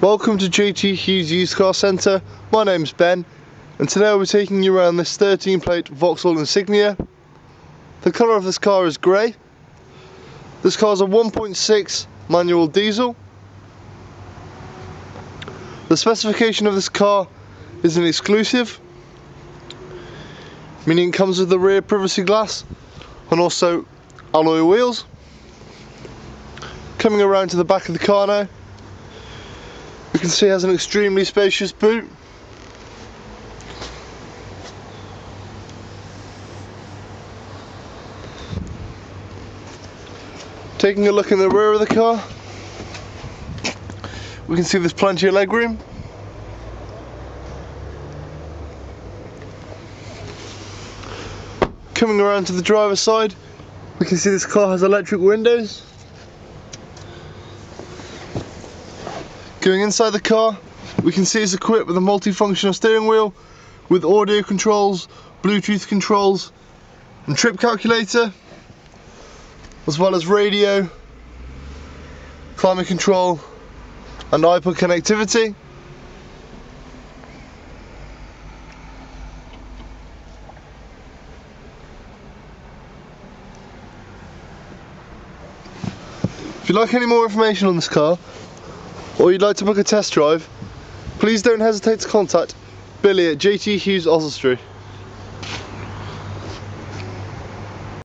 Welcome to JT Hughes Used Car Centre. My name's Ben and today we're taking you around this 13 plate Vauxhall Insignia. The colour of this car is grey. This car is a 1.6 manual diesel. The specification of this car is an exclusive, meaning it comes with the rear privacy glass and also alloy wheels. Coming around to the back of the car now, you can see it has an extremely spacious boot. Taking a look in the rear of the car, we can see there's plenty of legroom. Coming around to the driver's side, we can see this car has electric windows. Going inside the car, we can see it's equipped with a multifunctional steering wheel with audio controls, Bluetooth controls and trip calculator as well as radio, climate control and iPod connectivity. If you'd like any more information on this car, or you'd like to book a test drive, please don't hesitate to contact Billy at JT Hughes Oswestry.